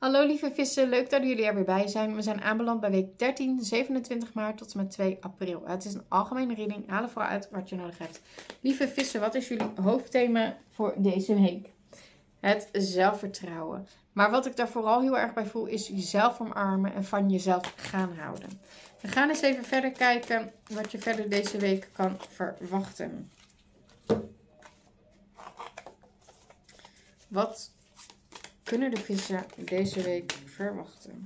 Hallo lieve vissen, leuk dat jullie er weer bij zijn. We zijn aanbeland bij week 13, 27 maart tot en met 2 april. Het is een algemene reading, haal ervoor uit wat je nodig hebt. Lieve vissen, wat is jullie hoofdthema voor deze week? Het zelfvertrouwen. Maar wat ik daar vooral heel erg bij voel is jezelf omarmen en van jezelf gaan houden. We gaan eens even verder kijken wat je verder deze week kan verwachten. Wat kunnen de vissen deze week verwachten?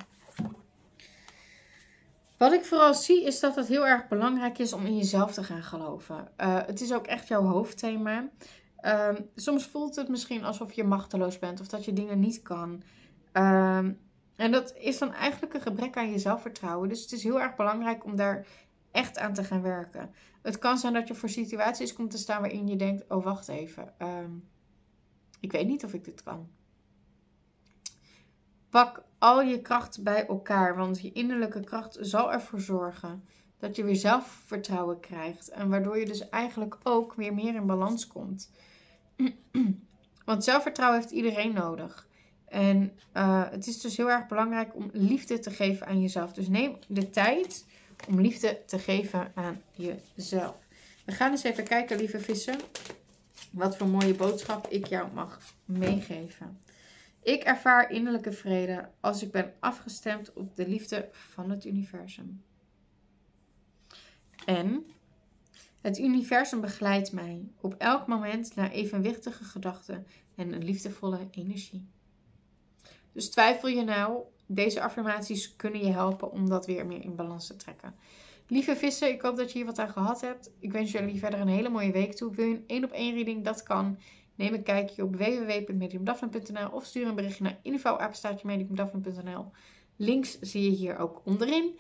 Wat ik vooral zie is dat het heel erg belangrijk is om in jezelf te gaan geloven. Uh, het is ook echt jouw hoofdthema. Uh, soms voelt het misschien alsof je machteloos bent of dat je dingen niet kan. Uh, en dat is dan eigenlijk een gebrek aan je zelfvertrouwen. Dus het is heel erg belangrijk om daar echt aan te gaan werken. Het kan zijn dat je voor situaties komt te staan waarin je denkt: oh wacht even, ehm, ik weet niet of ik dit kan. Pak al je kracht bij elkaar, want je innerlijke kracht zal ervoor zorgen dat je weer zelfvertrouwen krijgt. En waardoor je dus eigenlijk ook weer meer in balans komt. Want zelfvertrouwen heeft iedereen nodig. En uh, het is dus heel erg belangrijk om liefde te geven aan jezelf. Dus neem de tijd om liefde te geven aan jezelf. We gaan eens even kijken, lieve vissen, wat voor mooie boodschap ik jou mag meegeven. Ik ervaar innerlijke vrede als ik ben afgestemd op de liefde van het universum. En het universum begeleidt mij op elk moment naar evenwichtige gedachten en een liefdevolle energie. Dus twijfel je nou, deze affirmaties kunnen je helpen om dat weer meer in balans te trekken. Lieve vissen, ik hoop dat je hier wat aan gehad hebt. Ik wens jullie verder een hele mooie week toe. Wil je een één op één reading? Dat kan. Neem een kijkje op www.mediumdaphne.nl of stuur een berichtje naar info.mediumdaphne.nl. Links zie je hier ook onderin.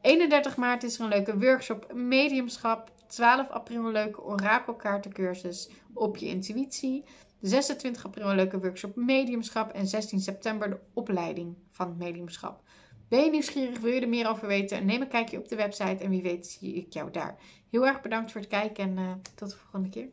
31 maart is er een leuke workshop mediumschap. 12 april een leuke orakelkaartencursus op je intuïtie. 26 april een leuke workshop mediumschap. En 16 september de opleiding van mediumschap. Ben je nieuwsgierig? Wil je er meer over weten? Neem een kijkje op de website en wie weet zie ik jou daar. Heel erg bedankt voor het kijken en uh, tot de volgende keer.